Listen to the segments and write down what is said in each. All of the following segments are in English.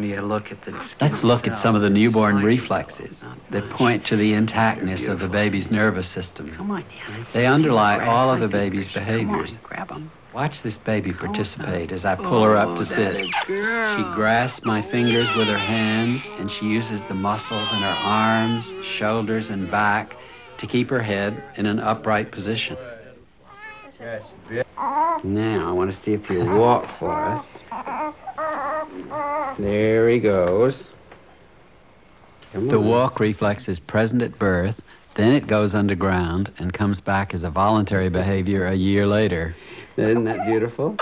me a look at the skin Let's look at some of the newborn reflexes that point to the intactness of the baby's nervous system. Come on, Anna. They underlie all of the baby's fingers. Come on, behaviors. grab 'em. Watch this baby participate as I pull her up oh, to Oh, sit. that a girl. She grasps my fingers with her hands and she uses the muscles in her arms, shoulders, and back to keep her head in an upright position. Now, I want to see if you'll walk for us. There he goes. The walk reflex is present at birth, then it goes underground and comes back as a voluntary behavior a year later. Isn't that beautiful?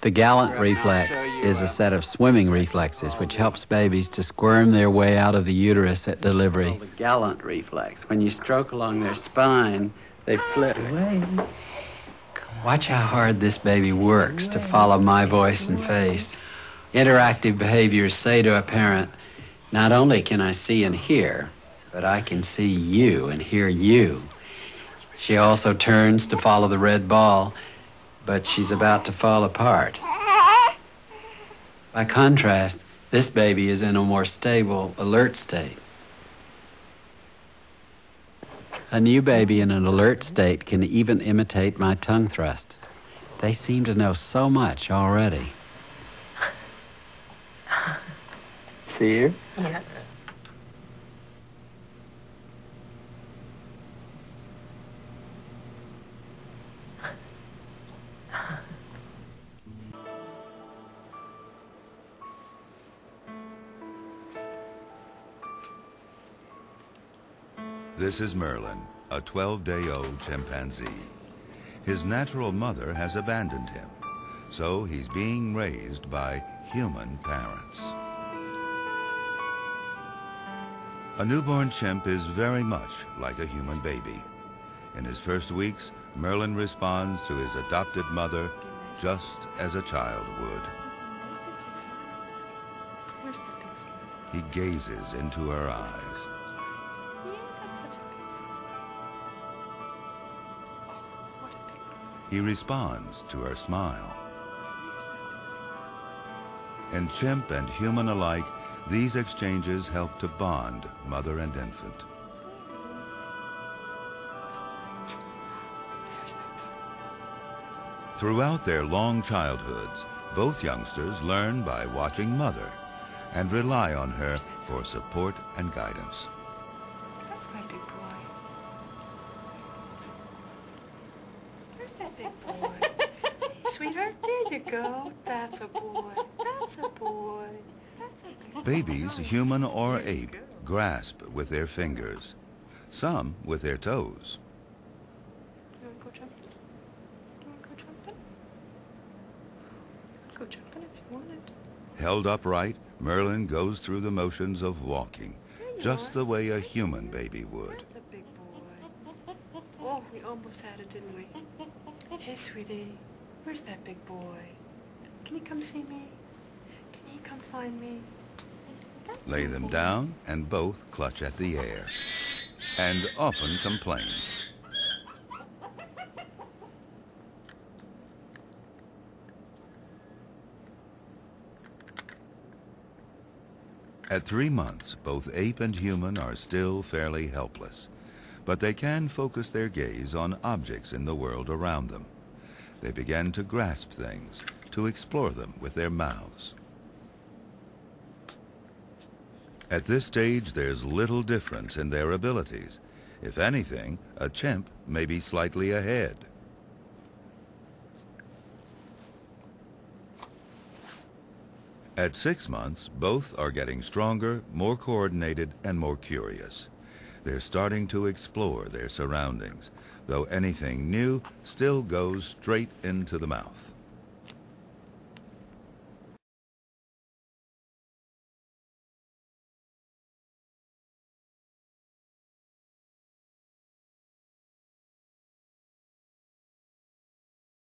The Galant reflex is a set of swimming reflexes which helps babies to squirm their way out of the uterus at delivery. The Galant reflex. When you stroke along their spine, they flit away. Watch how hard this baby works to follow my voice and face. Interactive behaviors say to a parent, not only can I see and hear, but I can see you and hear you. She also turns to follow the red ball, but she's about to fall apart. By contrast, this baby is in a more stable, alert state. A new baby in an alert state can even imitate my tongue thrust. They seem to know so much already. See her? Yeah. This is Merlin, a 12-day-old chimpanzee. His natural mother has abandoned him, so he's being raised by human parents. A newborn chimp is very much like a human baby. In his first weeks, Merlin responds to his adopted mother just as a child would. He gazes into her eyes. He responds to her smile. In chimp and human alike, these exchanges help to bond mother and infant. Throughout their long childhoods, both youngsters learn by watching mother and rely on her for support and guidance. Sweetheart, there you go. That's a boy. That's a boy. That's a big Babies, human or ape, grasp with their fingers, some with their toes. You want to go jumping? You want to go jumping? You could go jumping if you wanted. Held upright, Merlin goes through the motions of walking, just are. the way a human baby would. That's a big boy. Oh, we almost had it, didn't we? Hey, sweetie, where's that big boy? Can he come see me? Can he come find me? That's Lay them boy. down and both clutch at the air and often complain. At three months, both ape and human are still fairly helpless, but they can focus their gaze on objects in the world around them. They begin to grasp things, to explore them with their mouths. At this stage, there's little difference in their abilities. If anything, a chimp may be slightly ahead. At six months, both are getting stronger, more coordinated, and more curious. They're starting to explore their surroundings, though anything new still goes straight into the mouth.